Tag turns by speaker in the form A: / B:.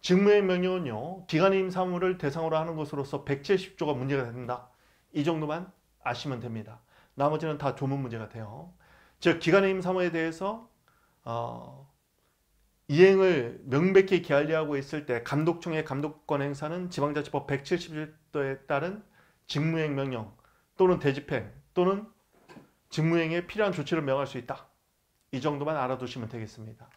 A: 직무의 명령은요 기관임 사무를 대상으로 하는 것으로서 170조가 문제가 된다. 이 정도만 아시면 됩니다. 나머지는 다 조문 문제 같아요. 즉 기관임 사무에 대해서 어, 이행을 명백히 게을리하고 있을 때 감독청의 감독권 행사는 지방자치법 170조에 따른 직무행 명령 또는 대집행 또는 직무행에 필요한 조치를 명할 수 있다 이 정도만 알아두시면 되겠습니다